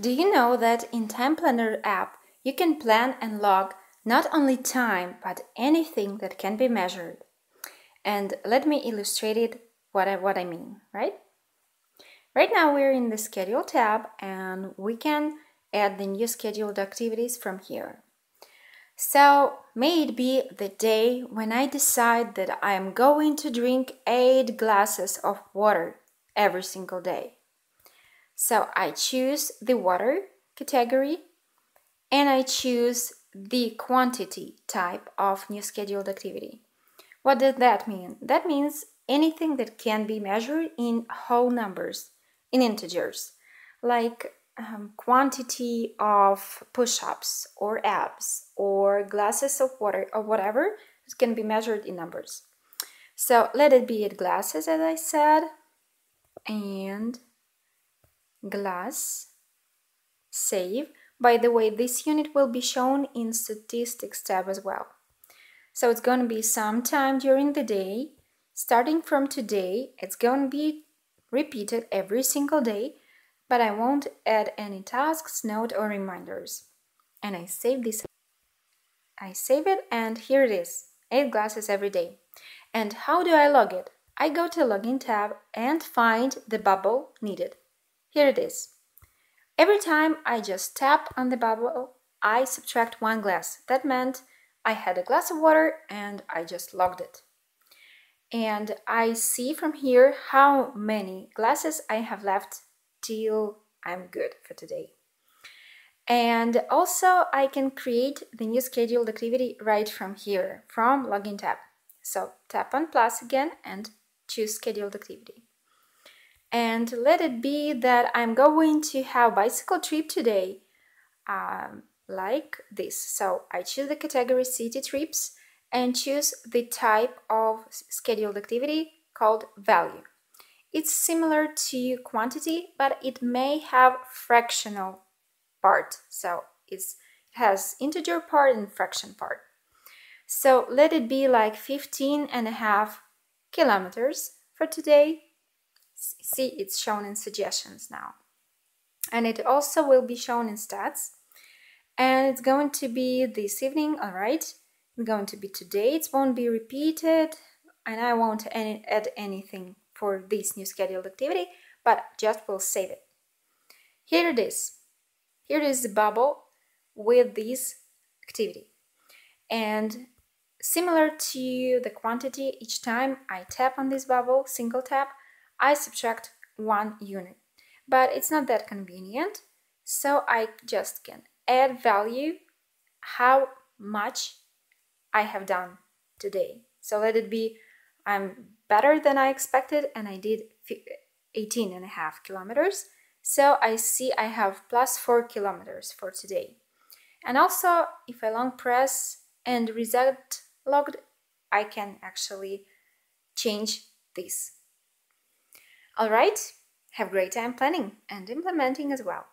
Do you know that in Time Planner app you can plan and log not only time but anything that can be measured? And let me illustrate it what I, what I mean, right? Right now we're in the schedule tab and we can add the new scheduled activities from here. So may it be the day when I decide that I am going to drink 8 glasses of water every single day. So I choose the water category and I choose the quantity type of new scheduled activity. What does that mean? That means anything that can be measured in whole numbers, in integers, like um, quantity of push-ups or abs or glasses of water or whatever it can be measured in numbers. So let it be at glasses as I said and glass, save. By the way, this unit will be shown in statistics tab as well. So it's going to be sometime during the day. Starting from today, it's going to be repeated every single day, but I won't add any tasks, note or reminders. And I save this. I save it and here it is, 8 glasses every day. And how do I log it? I go to logging tab and find the bubble needed. Here it is. Every time I just tap on the bubble, I subtract one glass. That meant I had a glass of water and I just logged it. And I see from here how many glasses I have left till I'm good for today. And also I can create the new scheduled activity right from here, from logging tab. So tap on plus again and choose scheduled activity and let it be that I'm going to have bicycle trip today um, like this. So I choose the category city trips and choose the type of scheduled activity called value. It's similar to quantity, but it may have fractional part. So it has integer part and fraction part. So let it be like 15 and a half kilometers for today see it's shown in suggestions now. And it also will be shown in stats. And it's going to be this evening all right? It's going to be today. It won't be repeated. And I won't add anything for this new scheduled activity but just will save it. Here it is. Here is the bubble with this activity. And similar to the quantity each time I tap on this bubble single tap I subtract one unit. But it's not that convenient, so I just can add value how much I have done today. So let it be I'm better than I expected and I did 18 and a half kilometers. So I see I have plus 4 kilometers for today. And also, if I long press and reset logged, I can actually change this. Alright, have great time planning and implementing as well.